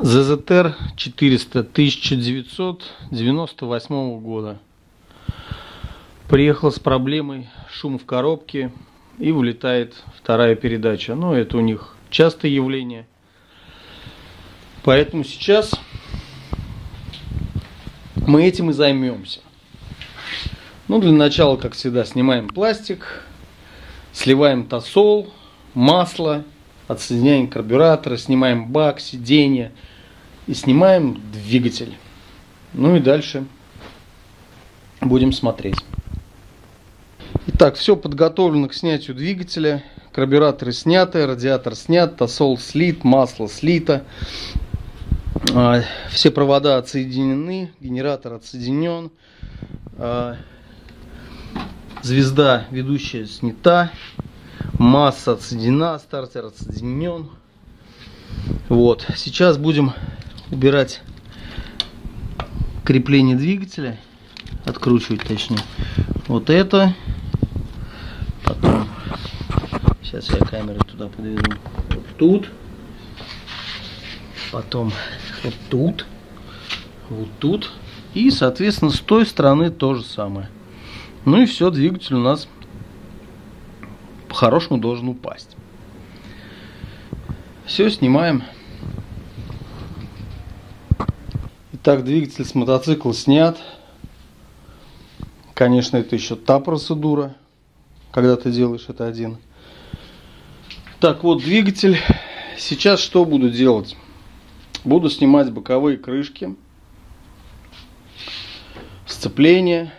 ЗЗТР 400 1998 года. Приехал с проблемой шум в коробке и вылетает вторая передача. Ну, это у них частое явление. Поэтому сейчас мы этим и займемся. Ну, для начала, как всегда, снимаем пластик, сливаем тосол, масло, отсоединяем карбюратор, снимаем бак, сиденье и снимаем двигатель. Ну и дальше будем смотреть. Итак, все подготовлено к снятию двигателя. Карбюраторы сняты, радиатор снят, тосол слит, масло слито. А, все провода отсоединены, генератор отсоединен. А, звезда ведущая снята. Масса отсоединена, стартер отсоединен. Вот. Сейчас будем убирать крепление двигателя. Откручивать точнее. Вот это. Потом. Сейчас я камеру туда подведу. Вот тут. Потом вот тут. Вот тут. И, соответственно, с той стороны то же самое. Ну и все, двигатель у нас по-хорошему должен упасть. Все, снимаем. Итак, двигатель с мотоцикла снят. Конечно, это еще та процедура, когда ты делаешь это один. Так, вот двигатель. Сейчас что буду делать? Буду снимать боковые крышки, сцепление.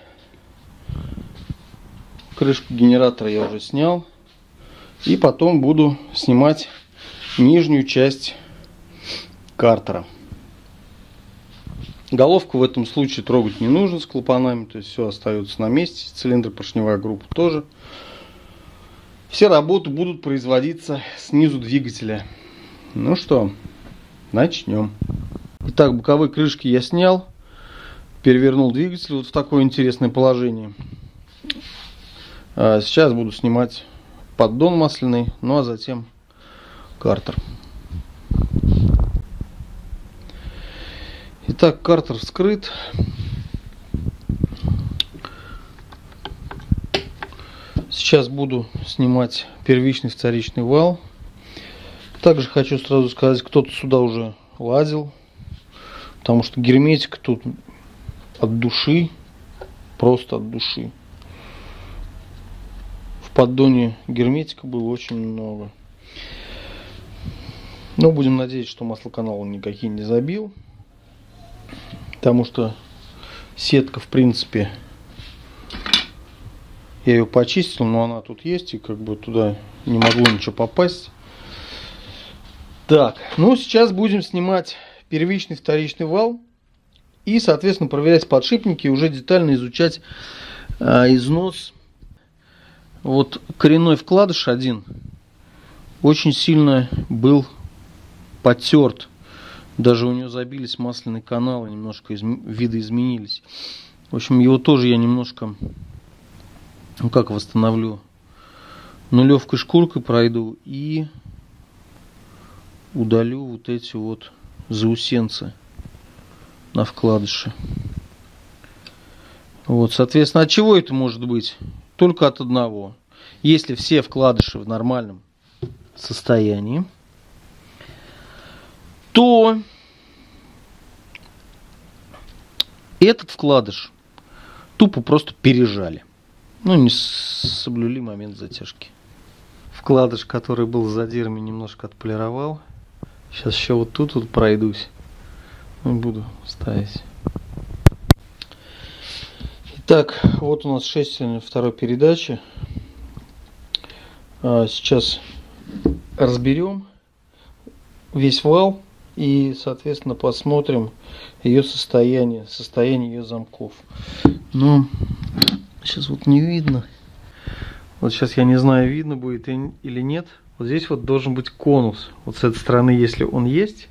Крышку генератора я уже снял. И потом буду снимать нижнюю часть картера. Головку в этом случае трогать не нужно с клапанами, то есть все остается на месте. Цилиндр, поршневая группа тоже. Все работы будут производиться снизу двигателя. Ну что, начнем. Итак, боковые крышки я снял. Перевернул двигатель вот в такое интересное положение. А сейчас буду снимать поддон масляный, ну а затем картер. Итак, картер вскрыт. Сейчас буду снимать первичный вторичный вал. Также хочу сразу сказать, кто-то сюда уже лазил, потому что герметика тут от души, просто от души поддоне герметика было очень много. Но будем надеяться, что маслоканал никакие не забил. Потому что сетка, в принципе, я ее почистил, но она тут есть, и как бы туда не могло ничего попасть. Так, ну сейчас будем снимать первичный, вторичный вал. И, соответственно, проверять подшипники и уже детально изучать а, износ вот коренной вкладыш один очень сильно был потерт. Даже у него забились масляные каналы, немножко из, видоизменились. В общем, его тоже я немножко, ну как восстановлю, нулевкой шкуркой пройду и удалю вот эти вот заусенцы на вкладыше. Вот, соответственно, от чего это может быть? Только от одного. Если все вкладыши в нормальном состоянии, то этот вкладыш тупо просто пережали. Ну, не соблюли момент затяжки. Вкладыш, который был с задирами, немножко отполировал. Сейчас еще вот тут вот пройдусь. Ну, буду ставить. Так, вот у нас шестерня второй передачи. А, сейчас разберем весь вал и, соответственно, посмотрим ее состояние, состояние ее замков. Но сейчас вот не видно. Вот сейчас я не знаю, видно будет или нет. Вот здесь вот должен быть конус. Вот с этой стороны, если он есть,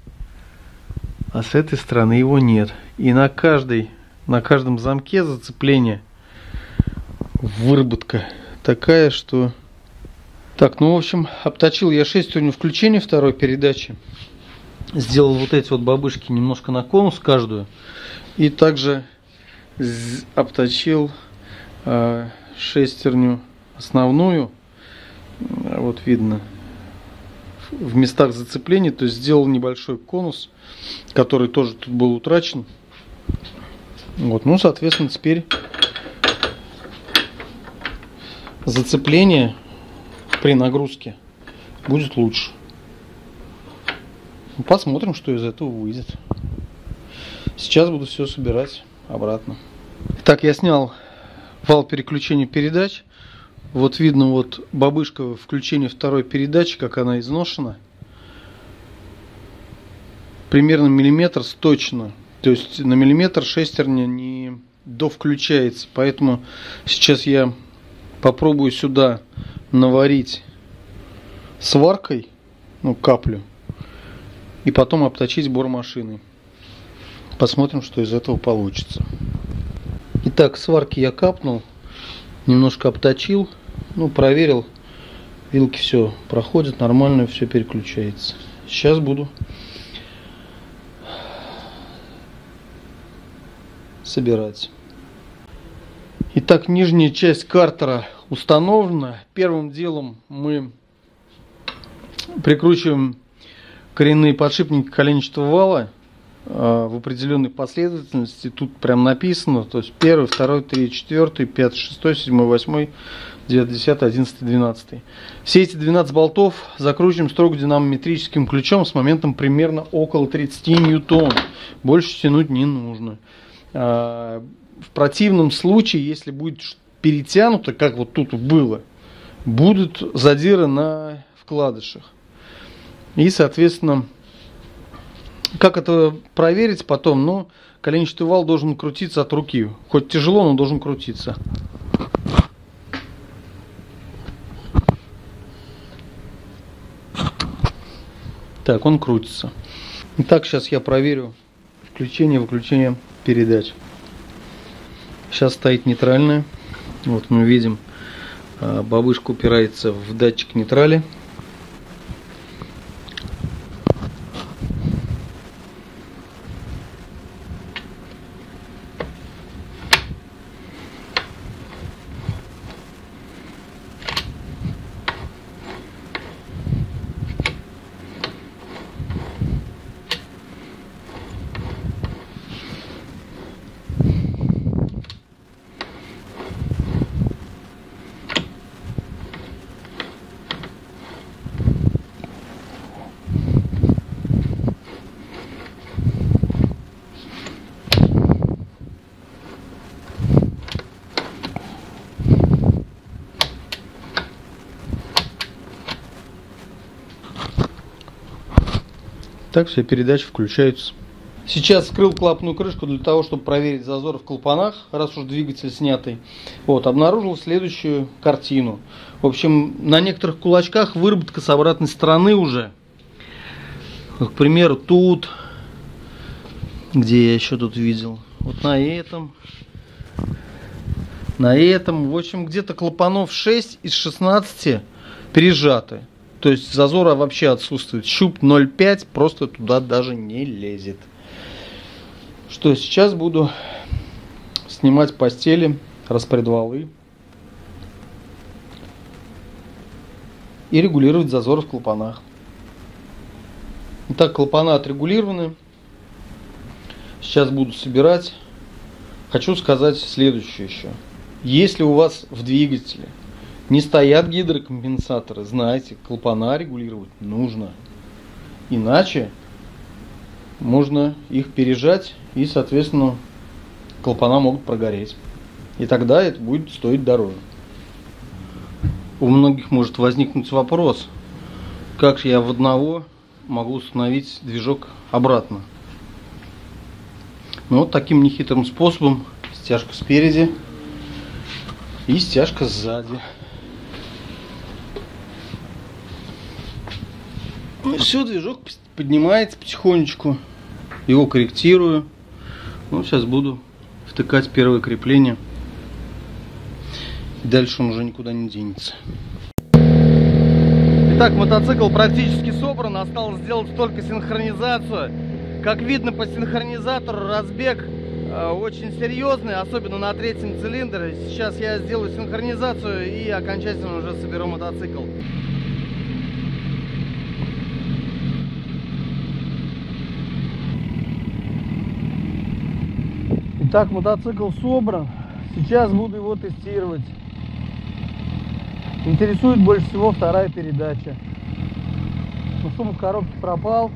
а с этой стороны его нет. И на каждой на каждом замке зацепление выработка такая, что... Так, ну, в общем, обточил я шестерню включения второй передачи. сделал вот эти вот бабышки немножко на конус каждую. И также обточил э, шестерню основную. Вот видно в местах зацепления. То есть сделал небольшой конус, который тоже тут был утрачен. Вот, ну, соответственно, теперь зацепление при нагрузке будет лучше. Ну, посмотрим, что из этого выйдет. Сейчас буду все собирать обратно. Так, я снял вал переключения передач. Вот видно вот бабышка включения второй передачи, как она изношена. Примерно миллиметр точно. То есть на миллиметр шестерня не довключается. Поэтому сейчас я попробую сюда наварить сваркой, ну каплю и потом обточить бор машины. Посмотрим, что из этого получится. Итак, сварки я капнул, немножко обточил, ну, проверил, вилки все проходят, нормально все переключается. Сейчас буду собирать. Итак, нижняя часть картера установлена. Первым делом мы прикручиваем коренные подшипники коленчатого вала э, в определенной последовательности. Тут прям написано, то есть первый, второй, третий, четвертый, пятый, шестой, седьмой, восьмой, девятый, десятый, одиннадцатый, двенадцатый. Все эти 12 болтов закручиваем строго динамометрическим ключом с моментом примерно около 30 ньютон. Больше тянуть не нужно. Э, в противном случае, если будет перетянуто, как вот тут было, будут задиры на вкладышах. И, соответственно, как это проверить потом? Ну, коленчатый вал должен крутиться от руки. Хоть тяжело, но должен крутиться. Так, он крутится. Итак, сейчас я проверю включение-выключение передач. Сейчас стоит нейтральная. Вот мы видим, а, бабушка упирается в датчик нейтрали. Так все передачи включаются. Сейчас скрыл клапанную крышку для того, чтобы проверить зазор в клапанах, раз уж двигатель снятый. Вот, обнаружил следующую картину. В общем, на некоторых кулачках выработка с обратной стороны уже. К примеру, тут, где я еще тут видел, вот на этом, на этом, в общем, где-то клапанов 6 из 16 пережаты. То есть зазора вообще отсутствует. Щуп 0,5 просто туда даже не лезет. Что сейчас буду снимать постели, распредвалы и регулировать зазор в клапанах. Итак, клапана отрегулированы. Сейчас буду собирать. Хочу сказать следующее еще. Если у вас в двигателе не стоят гидрокомпенсаторы, знаете, клапана регулировать нужно. Иначе можно их пережать и, соответственно, клапана могут прогореть. И тогда это будет стоить дороже. У многих может возникнуть вопрос, как я в одного могу установить движок обратно. Ну вот таким нехитрым способом стяжка спереди и стяжка сзади. Ну все, движок поднимается потихонечку. Его корректирую. Ну, сейчас буду втыкать первое крепление. Дальше он уже никуда не денется. Итак, мотоцикл практически собран, осталось сделать только синхронизацию. Как видно по синхронизатору разбег э, очень серьезный, особенно на третьем цилиндре. Сейчас я сделаю синхронизацию и окончательно уже соберу мотоцикл. Итак, мотоцикл собран. Сейчас буду его тестировать. Интересует больше всего вторая передача. Ну, шум в коробке пропал.